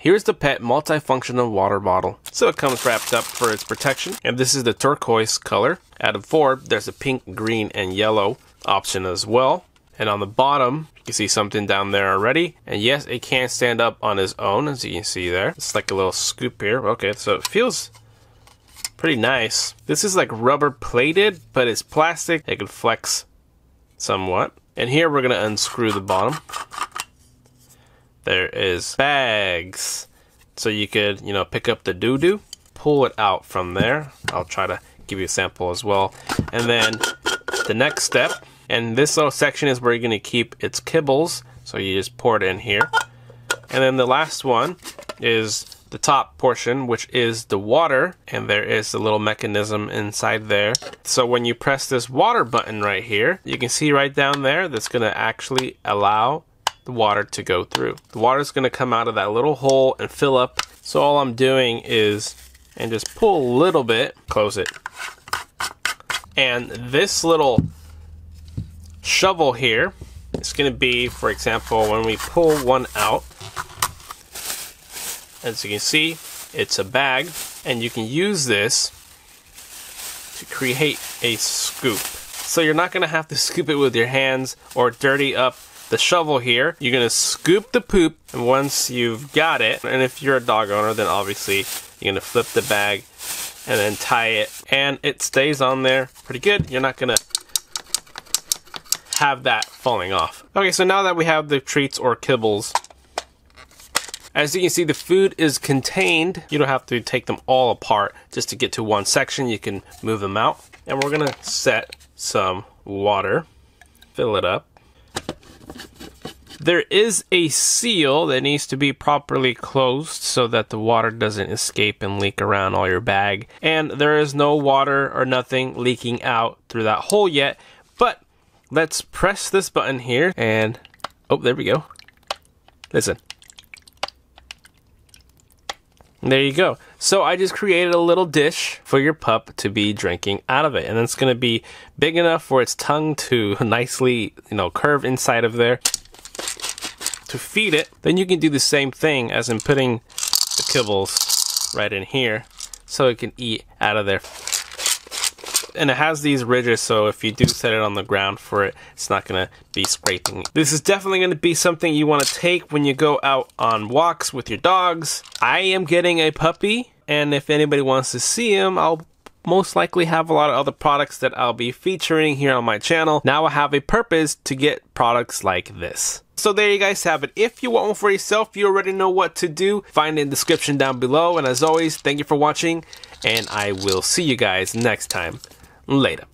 Here's the pet multifunctional water bottle. So it comes wrapped up for its protection. And this is the turquoise color. Out of four, there's a pink, green, and yellow option as well. And on the bottom, you can see something down there already. And yes, it can stand up on its own, as you can see there. It's like a little scoop here. Okay, so it feels pretty nice. This is like rubber plated, but it's plastic. It can flex somewhat. And here we're gonna unscrew the bottom. There is bags. So you could, you know, pick up the doo-doo, pull it out from there. I'll try to give you a sample as well. And then the next step, and this little section is where you're gonna keep its kibbles. So you just pour it in here. And then the last one is the top portion, which is the water, and there is a little mechanism inside there. So when you press this water button right here, you can see right down there that's gonna actually allow the water to go through. The water is gonna come out of that little hole and fill up. So all I'm doing is, and just pull a little bit, close it. And this little shovel here is gonna be, for example, when we pull one out, as you can see, it's a bag, and you can use this to create a scoop. So you're not gonna have to scoop it with your hands or dirty up the shovel here. You're gonna scoop the poop, and once you've got it, and if you're a dog owner, then obviously you're gonna flip the bag and then tie it, and it stays on there pretty good. You're not gonna have that falling off. Okay, so now that we have the treats or kibbles, as you can see, the food is contained. You don't have to take them all apart just to get to one section. You can move them out. And we're gonna set some water, fill it up. There is a seal that needs to be properly closed so that the water doesn't escape and leak around all your bag. And there is no water or nothing leaking out through that hole yet. But let's press this button here and, oh, there we go. Listen. There you go. So I just created a little dish for your pup to be drinking out of it. And it's going to be big enough for its tongue to nicely, you know, curve inside of there to feed it. Then you can do the same thing as in putting the kibbles right in here so it can eat out of there. And it has these ridges, so if you do set it on the ground for it, it's not gonna be scraping. This is definitely gonna be something you wanna take when you go out on walks with your dogs. I am getting a puppy, and if anybody wants to see him, I'll most likely have a lot of other products that I'll be featuring here on my channel. Now I have a purpose to get products like this. So there you guys have it. If you want one for yourself, you already know what to do. Find it in the description down below. And as always, thank you for watching, and I will see you guys next time. Later.